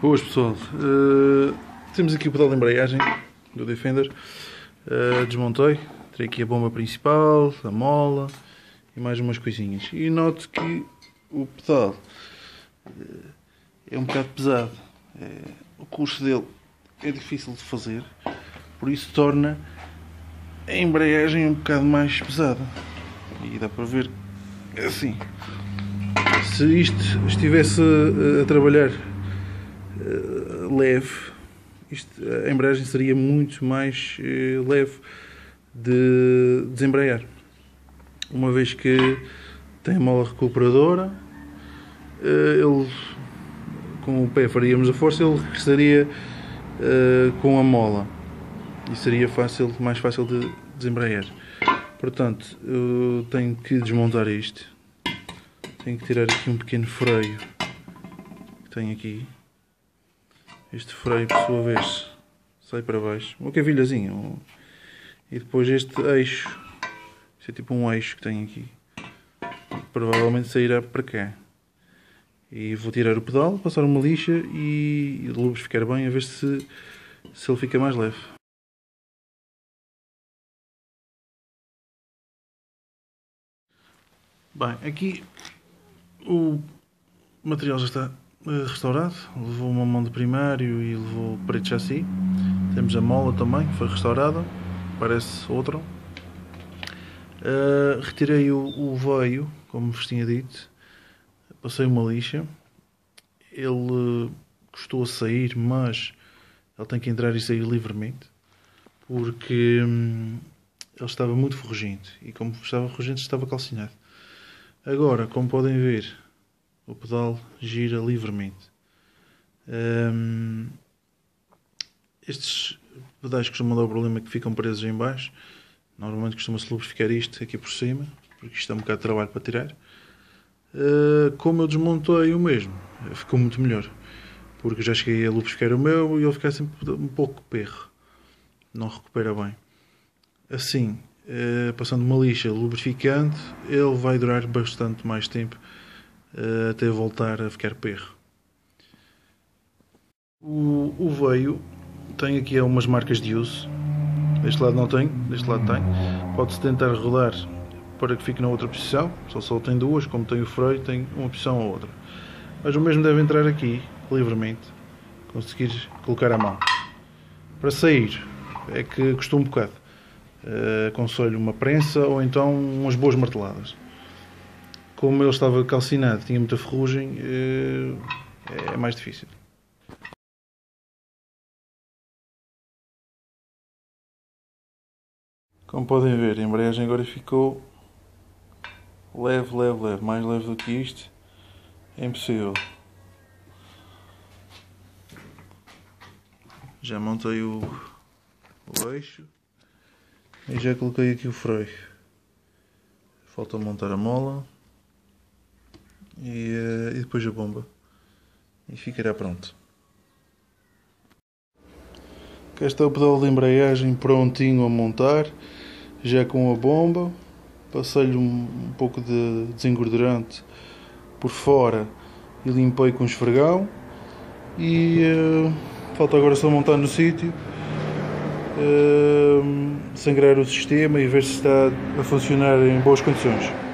Boas pessoal, uh, temos aqui o pedal de embreagem do Defender, uh, desmontei, terei aqui a bomba principal, a mola e mais umas coisinhas. E noto que o pedal uh, é um bocado pesado, é, o curso dele é difícil de fazer, por isso torna a embreagem um bocado mais pesada. E dá para ver assim, se isto estivesse a trabalhar uh, leve, isto, a embreagem seria muito mais uh, leve de desembrear. Uma vez que tem a mola recuperadora, uh, ele com o pé faríamos a força, ele regressaria com a mola e seria fácil, mais fácil de desembrear. Portanto, eu tenho que desmontar isto. Tenho que tirar aqui um pequeno freio que tenho aqui. Este freio, por sua vez, sai para baixo. Uma cavilhazinha. E depois este eixo. Isto é tipo um eixo que tenho aqui. Provavelmente sairá para cá. E vou tirar o pedal, passar uma lixa e lubrificar bem a ver se, se ele fica mais leve. Bem, aqui o material já está restaurado, levou uma mão de primário e levou preto chassi. Temos a mola também, foi restaurada, parece outra. Uh, retirei o, o veio, como vos tinha dito, passei uma lixa. Ele uh, custou a sair, mas ele tem que entrar e sair livremente, porque hum, ele estava muito ferrugento e, como estava ferrugento, estava calcinado. Agora, como podem ver, o pedal gira livremente. Um, estes pedais costumam dar o problema que ficam presos em baixo. Normalmente costuma-se lubrificar isto aqui por cima, porque isto é um bocado de trabalho para tirar. Uh, como eu desmontei o mesmo, ficou muito melhor. Porque já cheguei a lubrificar o meu e ele fica sempre um pouco perro. Não recupera bem. Assim, uh, passando uma lixa lubrificante, ele vai durar bastante mais tempo uh, até voltar a ficar perro. O, o veio tem aqui algumas marcas de uso. Deste lado não tem, deste lado tem. Pode-se tentar rodar para que fique na outra posição. Só só tem duas, como tem o freio, tem uma posição ou outra. Mas o mesmo deve entrar aqui, livremente. Conseguir colocar a mão. Para sair, é que custou um bocado. Uh, aconselho uma prensa ou então umas boas marteladas como ele estava calcinado, tinha muita ferrugem, eh, é mais difícil. Como podem ver, a embreagem agora ficou leve, leve, leve. Mais leve do que isto é impossível. Já montei o, o eixo e já coloquei aqui o freio. Falta montar a mola e, uh, e depois a bomba e ficará pronto. Cá está o pedal de embreagem prontinho a montar, já com a bomba. Passei-lhe um, um, pouco de desengordurante por fora e limpei com esfregão. E uh, falta agora só montar no sítio, uh, sangrar o sistema e ver se está a funcionar em boas condições.